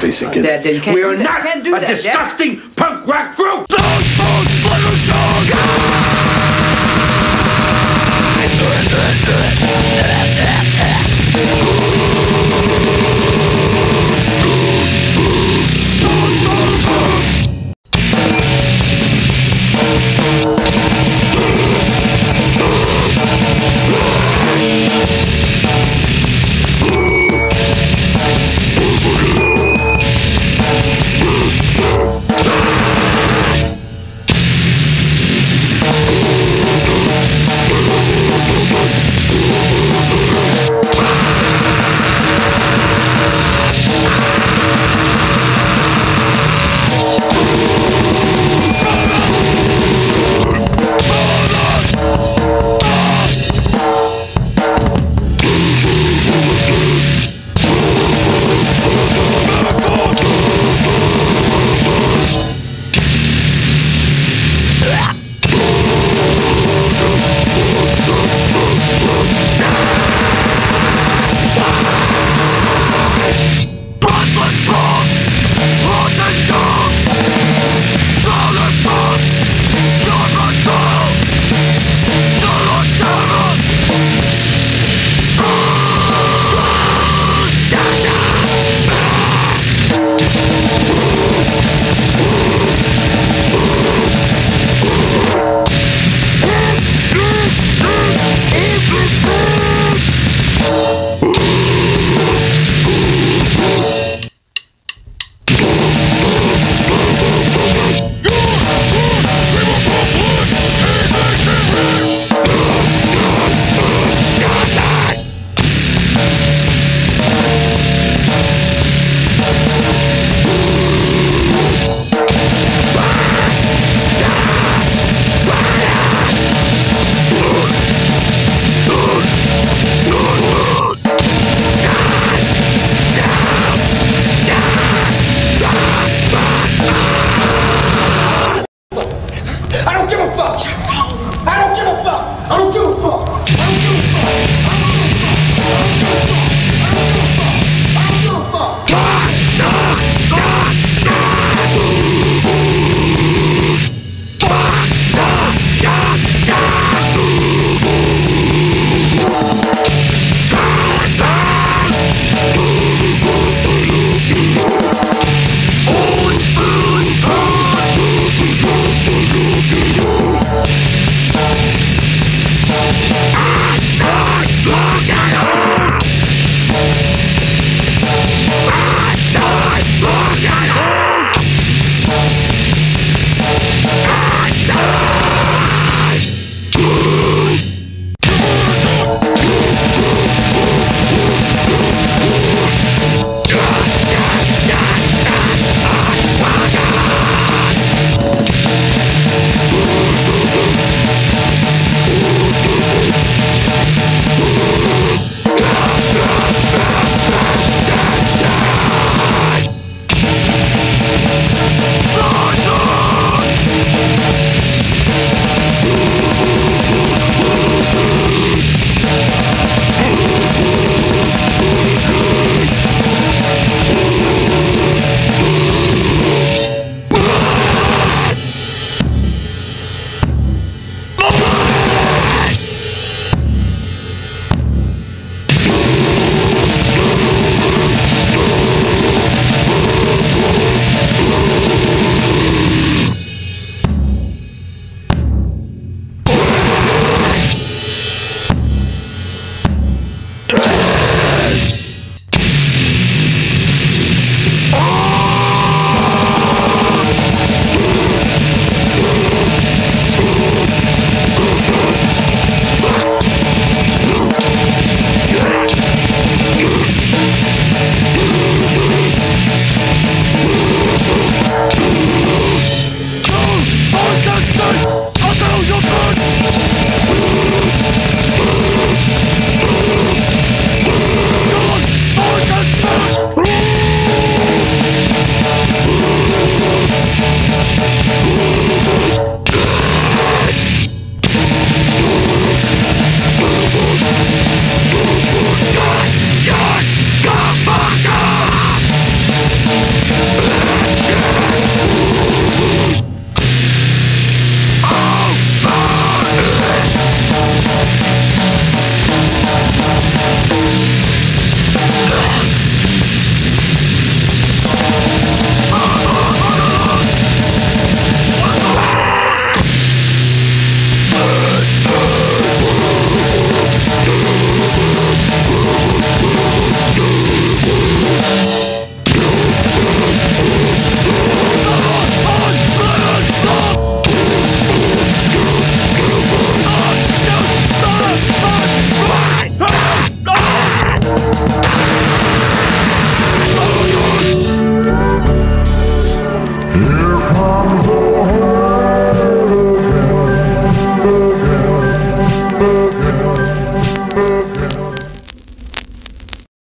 face again. Dad, Dad, you can't we are not can't do a that, Dad. disgusting punk rock group.